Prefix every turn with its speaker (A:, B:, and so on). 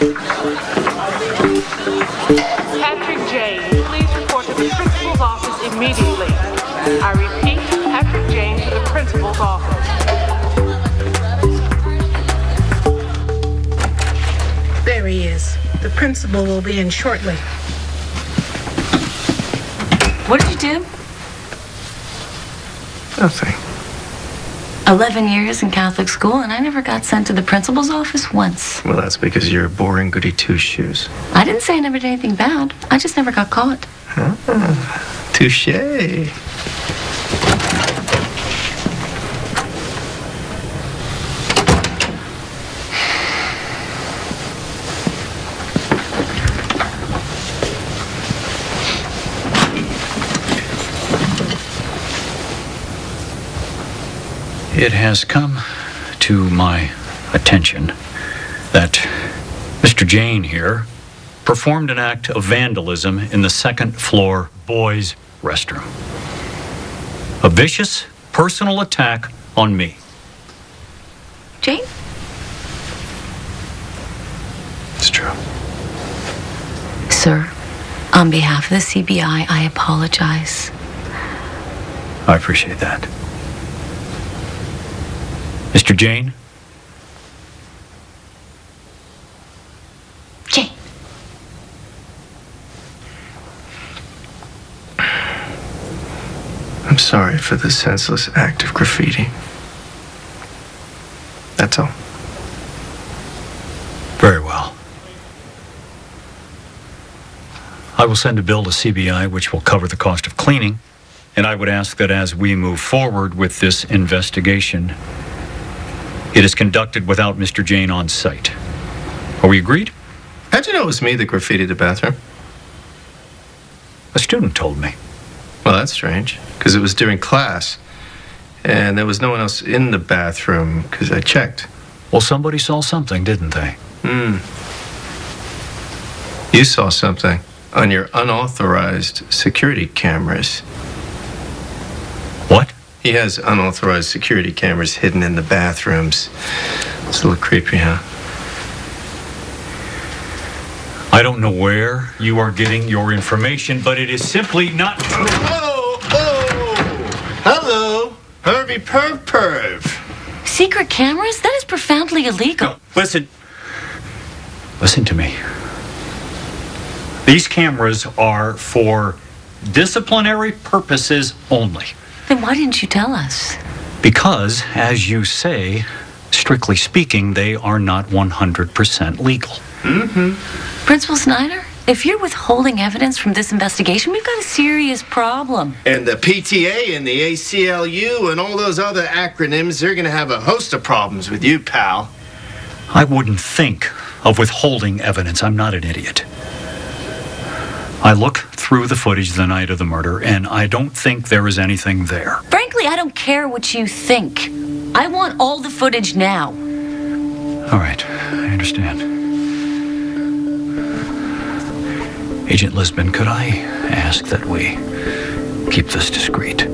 A: Patrick Jane, please report to the principal's office immediately. I repeat, Patrick Jane to the principal's office.
B: There he is. The principal will be in shortly.
C: What did you do?
D: Nothing.
C: 11 years in Catholic school, and I never got sent to the principal's office once.
D: Well, that's because you're a boring goody two shoes.
C: I didn't say I never did anything bad. I just never got caught.
D: Ah, touche.
E: It has come to my attention that Mr. Jane here performed an act of vandalism in the second floor boys' restroom. A vicious personal attack on me.
C: Jane?
D: It's true.
C: Sir, on behalf of the CBI, I apologize.
E: I appreciate that. Mr. Jane,
C: Jane.
D: I'm sorry for the senseless act of graffiti. That's all.
E: very well. I will send a bill to CBI which will cover the cost of cleaning, and I would ask that as we move forward with this investigation, it is conducted without Mr. Jane on site. Are we agreed?
D: How'd you know it was me that graffitied the bathroom?
E: A student told me.
D: Well, that's strange, because it was during class, and there was no one else in the bathroom, because I checked.
E: Well, somebody saw something, didn't they?
D: Hmm. You saw something on your unauthorized security cameras.
E: What?
D: He has unauthorized security cameras hidden in the bathrooms. It's a little creepy, huh?
E: I don't know where you are getting your information, but it is simply not true.
D: Oh, oh! Hello, Herbie Perv Perv.
C: Secret cameras? That is profoundly illegal.
E: No, listen. Listen to me. These cameras are for disciplinary purposes only.
C: Then why didn't you tell us?
E: Because, as you say, strictly speaking, they are not 100% legal. Mm-hmm.
C: Principal Snyder, if you're withholding evidence from this investigation, we've got a serious problem.
D: And the PTA and the ACLU and all those other acronyms, they're gonna have a host of problems with you, pal.
E: I wouldn't think of withholding evidence. I'm not an idiot. I look through the footage the night of the murder, and I don't think there is anything there.
C: Frankly, I don't care what you think. I want all the footage now.
E: All right, I understand. Agent Lisbon, could I ask that we keep this discreet?